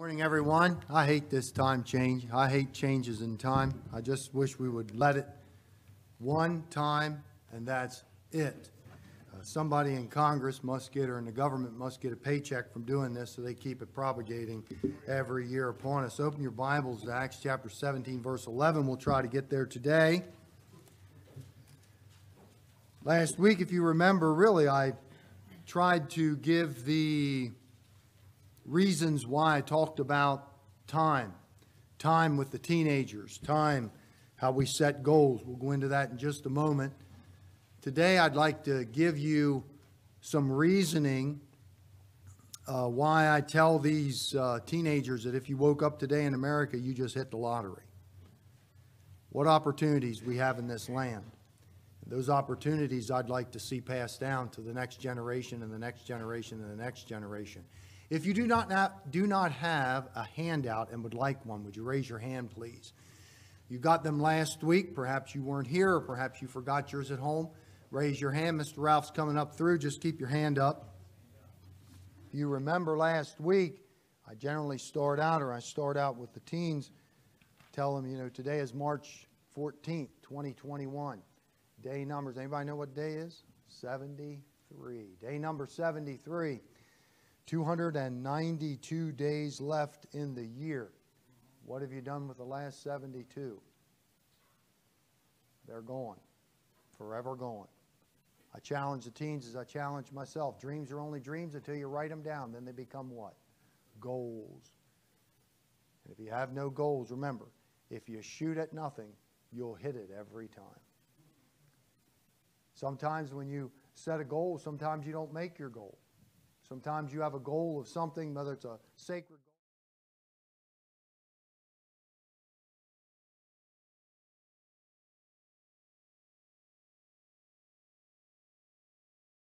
Morning, everyone. I hate this time change. I hate changes in time. I just wish we would let it one time, and that's it. Uh, Somebody in Congress must get, or in the government must get a paycheck from doing this, so they keep it propagating every year upon us. Open your Bibles to Acts chapter 17, verse 11. We'll try to get there today. Last week, if you remember, really, I tried to give the reasons why I talked about time, time with the teenagers, time, how we set goals. We'll go into that in just a moment. Today, I'd like to give you some reasoning uh, why I tell these uh, teenagers that if you woke up today in America, you just hit the lottery. What opportunities we have in this land. Those opportunities I'd like to see passed down to the next generation and the next generation and the next generation. If you do not, do not have a handout and would like one, would you raise your hand, please? You got them last week. Perhaps you weren't here, or perhaps you forgot yours at home. Raise your hand. Mr. Ralph's coming up through. Just keep your hand up. If you remember last week, I generally start out, or I start out with the teens, tell them, you know, today is March 14th, 2021. Day numbers, anybody know what day is? 73. Day number 73. 292 days left in the year. What have you done with the last 72? They're gone. Forever gone. I challenge the teens as I challenge myself. Dreams are only dreams until you write them down. Then they become what? Goals. And if you have no goals, remember, if you shoot at nothing, you'll hit it every time. Sometimes when you set a goal, sometimes you don't make your goal. Sometimes you have a goal of something, whether it's a sacred goal.